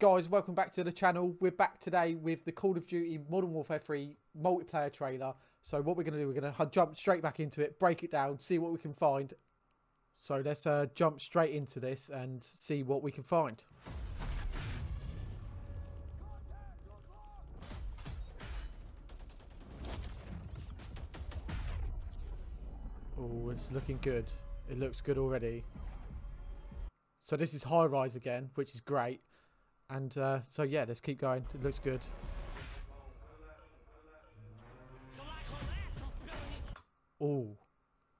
Guys, welcome back to the channel. We're back today with the Call of Duty Modern Warfare 3 multiplayer trailer. So what we're going to do, we're going to jump straight back into it, break it down, see what we can find. So let's uh, jump straight into this and see what we can find. Oh, it's looking good. It looks good already. So this is high rise again, which is great. And uh, so yeah, let's keep going. It looks good. Oh,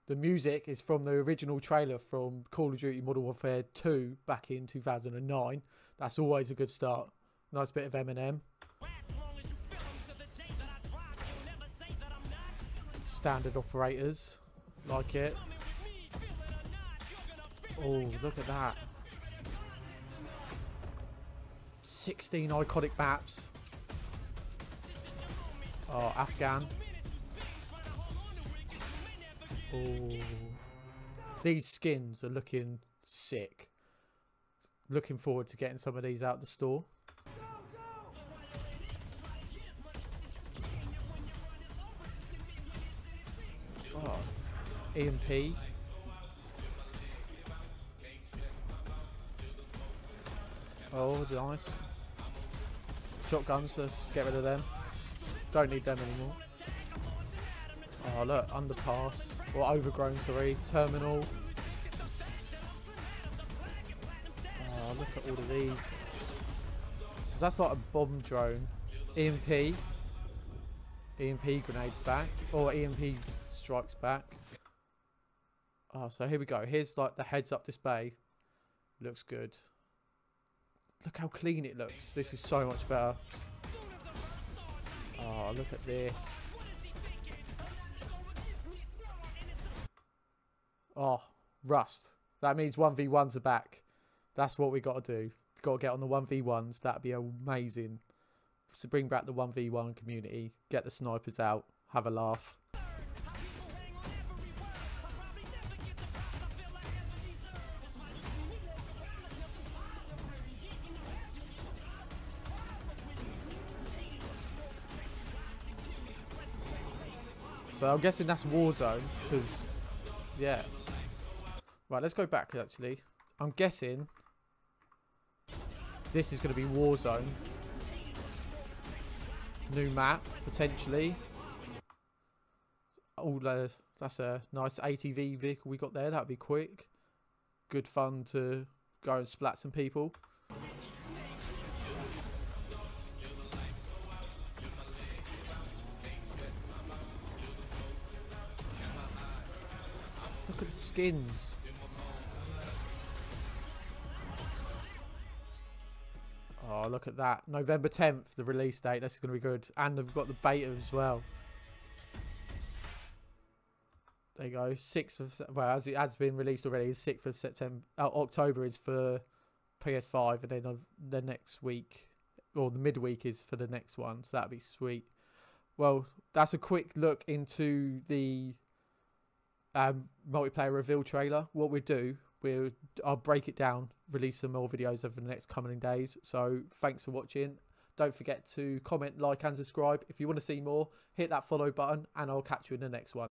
the music is from the original trailer from Call of Duty Modern Warfare 2 back in 2009. That's always a good start. Nice bit of Eminem. Standard operators. Like it. Oh, look at that. 16 iconic maps. Oh, Afghan. Oh. These skins are looking sick. Looking forward to getting some of these out the store. Oh, EMP. Oh, nice. Shotguns, let's get rid of them. Don't need them anymore. Oh, look, underpass. Or overgrown, sorry. Terminal. Oh, look at all of these. So that's like a bomb drone. EMP. EMP grenades back. Or EMP strikes back. Oh, so here we go. Here's like the heads up display. Looks good. Look how clean it looks. This is so much better. Oh, look at this. Oh, Rust. That means 1v1s are back. That's what we got to do. Got to get on the 1v1s. That'd be amazing. To bring back the 1v1 community. Get the snipers out. Have a laugh. So I'm guessing that's Warzone, because, yeah. Right, let's go back, actually. I'm guessing this is going to be Warzone. New map, potentially. Oh, that's a nice ATV vehicle we got there. That'd be quick. Good fun to go and splat some people. Look at the skins. Oh, look at that. November 10th, the release date. This is going to be good. And they've got the beta as well. There you go. 6th of... Well, as it has been released already, 6th of September... Uh, October is for PS5. And then the next week... Or the midweek is for the next one. So that'd be sweet. Well, that's a quick look into the um, multiplayer reveal trailer. What we do, we'll I'll break it down, release some more videos over the next coming days. So thanks for watching. Don't forget to comment, like, and subscribe. If you want to see more, hit that follow button, and I'll catch you in the next one.